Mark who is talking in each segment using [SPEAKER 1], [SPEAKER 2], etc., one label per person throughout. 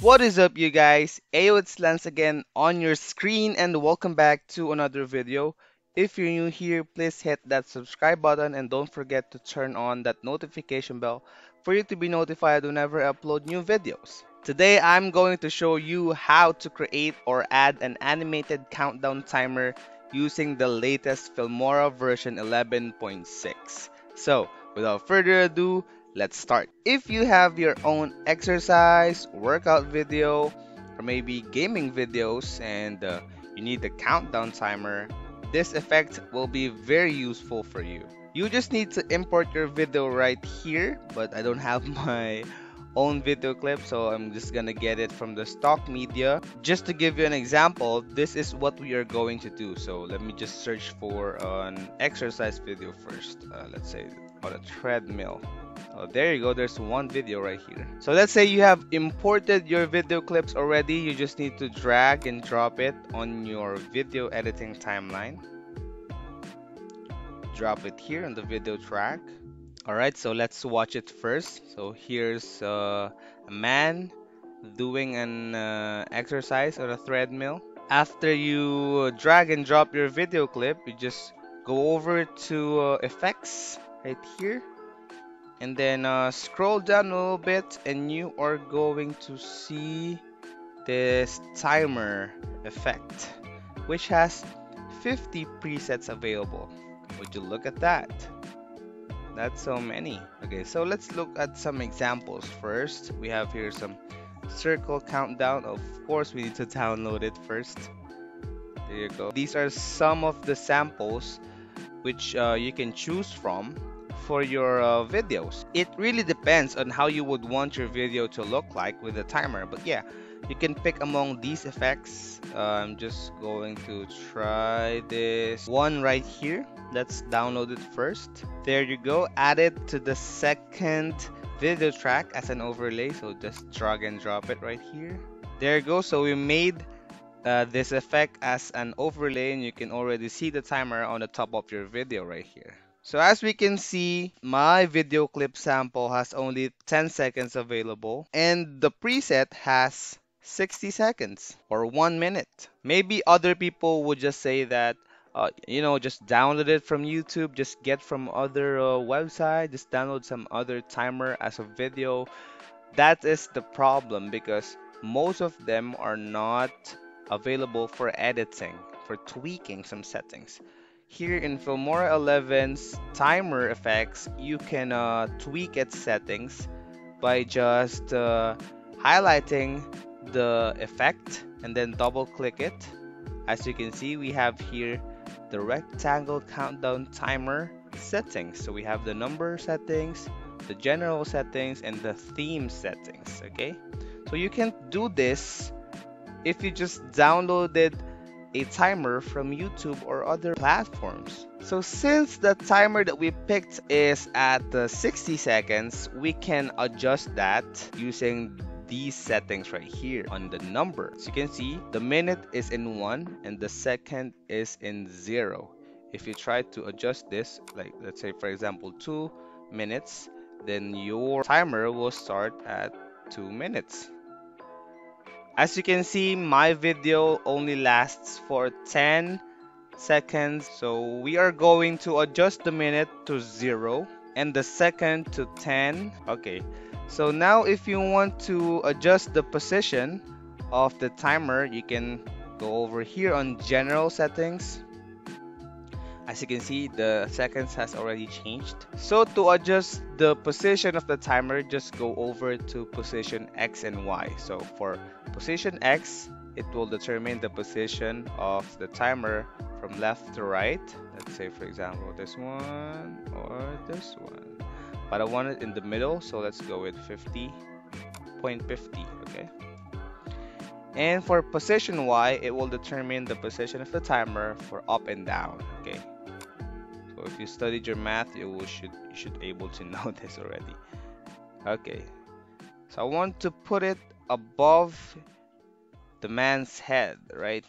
[SPEAKER 1] What is up you guys? Ayo it's Lance again on your screen and welcome back to another video. If you're new here, please hit that subscribe button and don't forget to turn on that notification bell for you to be notified whenever I upload new videos. Today I'm going to show you how to create or add an animated countdown timer using the latest Filmora version 11.6. So without further ado, let's start. If you have your own exercise, workout video, or maybe gaming videos and uh, you need the countdown timer, this effect will be very useful for you. You just need to import your video right here, but I don't have my own video clip so I'm just gonna get it from the stock media just to give you an example this is what we are going to do so let me just search for an exercise video first uh, let's say on a treadmill Oh, there you go. There's one video right here. So let's say you have imported your video clips already. You just need to drag and drop it on your video editing timeline. Drop it here on the video track. Alright, so let's watch it first. So here's uh, a man doing an uh, exercise on a treadmill. After you drag and drop your video clip, you just go over to uh, effects right here. And then uh, scroll down a little bit and you are going to see this timer effect which has 50 presets available. Would you look at that? That's so many. Okay so let's look at some examples first. We have here some circle countdown. Of course we need to download it first. There you go. These are some of the samples which uh, you can choose from for your uh, videos. It really depends on how you would want your video to look like with the timer. But yeah, you can pick among these effects. Uh, I'm just going to try this one right here. Let's download it first. There you go. Add it to the second video track as an overlay. So just drag and drop it right here. There you go. So we made uh, this effect as an overlay and you can already see the timer on the top of your video right here. So as we can see, my video clip sample has only 10 seconds available and the preset has 60 seconds or 1 minute. Maybe other people would just say that uh, you know just download it from YouTube, just get from other uh, website, just download some other timer as a video. That is the problem because most of them are not available for editing, for tweaking some settings. Here in Filmora 11's timer effects, you can uh, tweak its settings by just uh, highlighting the effect and then double click it. As you can see, we have here the rectangle countdown timer settings. So we have the number settings, the general settings, and the theme settings, okay? So you can do this if you just downloaded a timer from YouTube or other platforms. So since the timer that we picked is at 60 seconds, we can adjust that using these settings right here on the number. So you can see the minute is in 1 and the second is in 0. If you try to adjust this, like let's say for example 2 minutes, then your timer will start at 2 minutes. As you can see, my video only lasts for 10 seconds. So we are going to adjust the minute to 0 and the second to 10. Okay, so now if you want to adjust the position of the timer, you can go over here on general settings as you can see, the seconds has already changed. So to adjust the position of the timer, just go over to position X and Y. So for position X, it will determine the position of the timer from left to right. Let's say for example, this one or this one. But I want it in the middle, so let's go with 50.50, okay? And for position Y, it will determine the position of the timer for up and down, okay? So if you studied your math, you should you should able to know this already. Okay. So I want to put it above the man's head right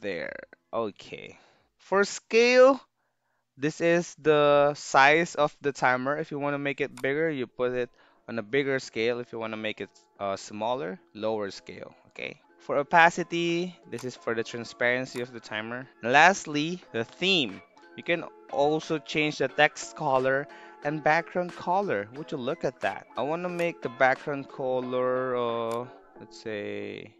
[SPEAKER 1] there. Okay. For scale, this is the size of the timer. If you want to make it bigger, you put it on a bigger scale if you want to make it uh, smaller, lower scale, okay? For opacity, this is for the transparency of the timer. And lastly, the theme. You can also change the text color and background color. Would you look at that? I want to make the background color, uh, let's say,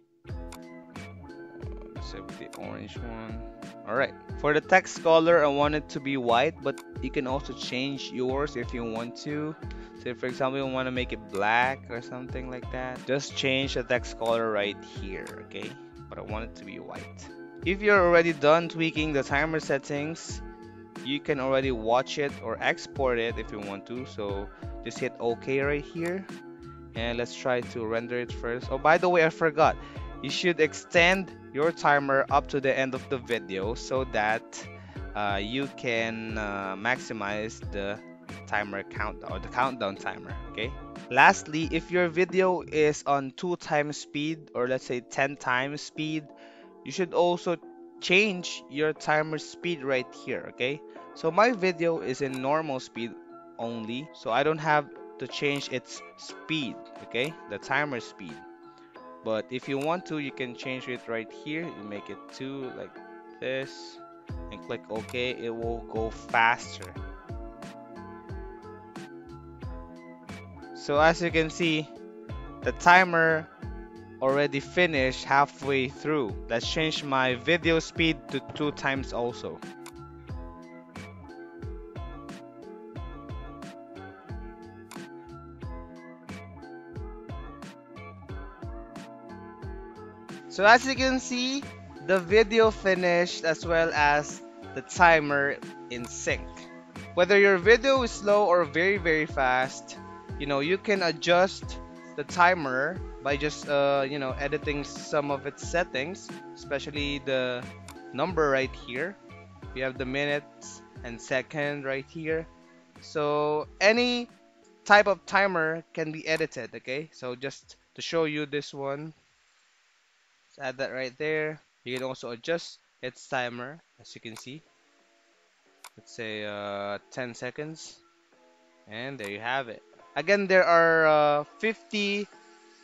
[SPEAKER 1] let's say with the orange one. All right. For the text color, I want it to be white, but you can also change yours if you want to. Say, for example, you want to make it black or something like that. Just change the text color right here, okay? But I want it to be white. If you're already done tweaking the timer settings, you can already watch it or export it if you want to. So just hit OK right here. And let's try to render it first. Oh, by the way, I forgot. You should extend your timer up to the end of the video so that uh, you can uh, maximize the timer count or the countdown timer okay lastly if your video is on two times speed or let's say 10 times speed you should also change your timer speed right here okay? So my video is in normal speed only so I don't have to change its speed okay? The timer speed. But if you want to you can change it right here. You make it to like this and click OK. It will go faster. So as you can see the timer already finished halfway through let's change my video speed to two times also So as you can see, the video finished as well as the timer in sync. Whether your video is slow or very very fast, you know, you can adjust the timer by just uh, you know editing some of its settings, especially the number right here. We have the minutes and second right here. So any type of timer can be edited, okay? So just to show you this one, Let's add that right there. You can also adjust its timer, as you can see. Let's say uh, 10 seconds. And there you have it. Again, there are uh, 50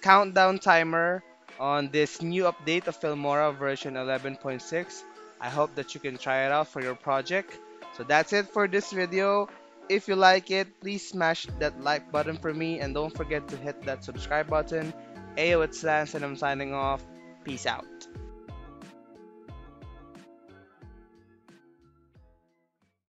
[SPEAKER 1] countdown timer on this new update of Filmora version 11.6. I hope that you can try it out for your project. So that's it for this video. If you like it, please smash that like button for me and don't forget to hit that subscribe button. Ayo, it's Lance and I'm signing off. Peace out.